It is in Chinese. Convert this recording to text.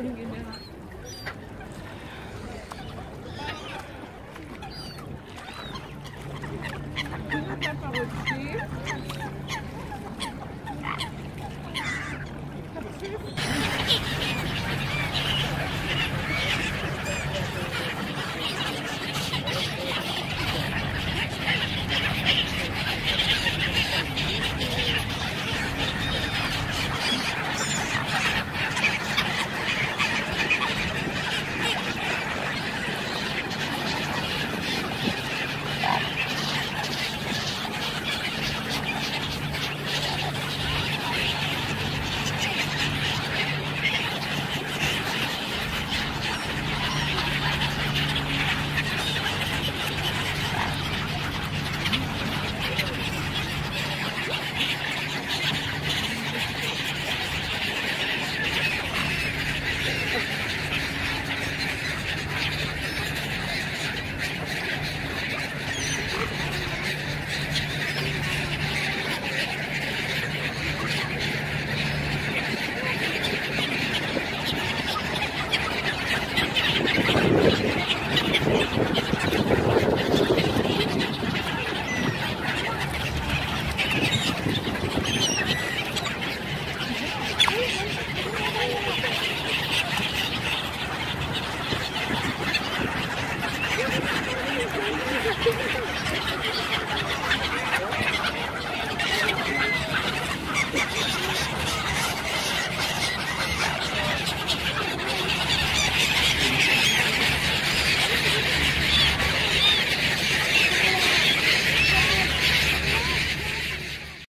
Pero.